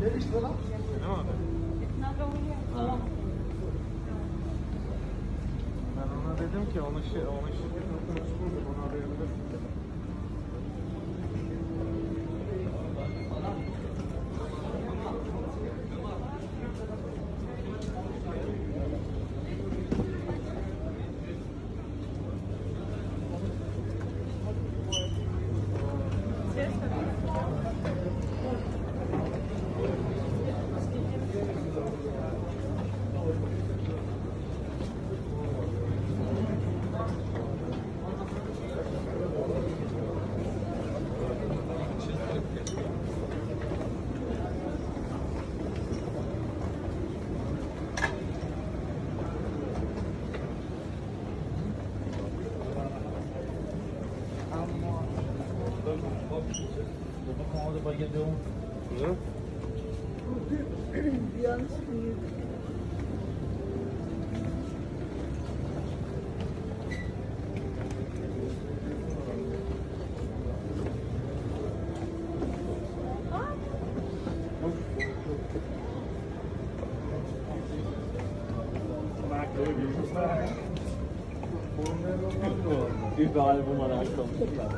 Ben ona dedim ki onu şey, onu şey, Baba kung ako ba dyan yung... Ano? Beyond speed. Thank you. Bir albüm olarak konuşurlar.